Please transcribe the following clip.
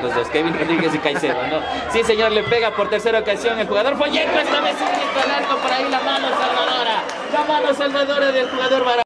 Pues, los dos, Kevin Rodríguez y Caicedo, ¿no? Sí, señor, le pega por tercera ocasión el jugador Folleto, esta vez directo al arco, por ahí la mano salvadora, la mano salvadora del jugador Barahona.